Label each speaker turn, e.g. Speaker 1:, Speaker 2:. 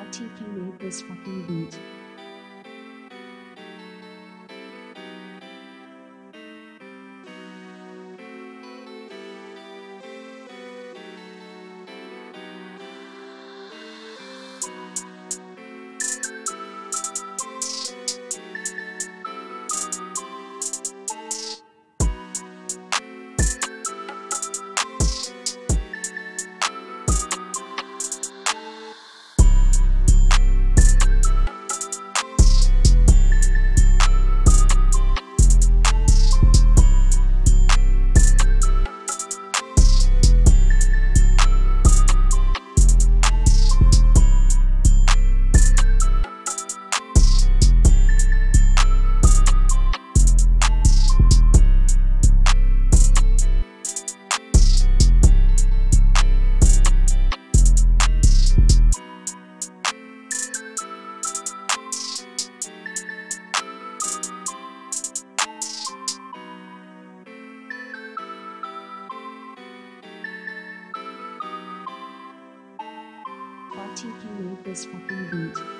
Speaker 1: RTK made this fucking beat. RTK made this fucking beat.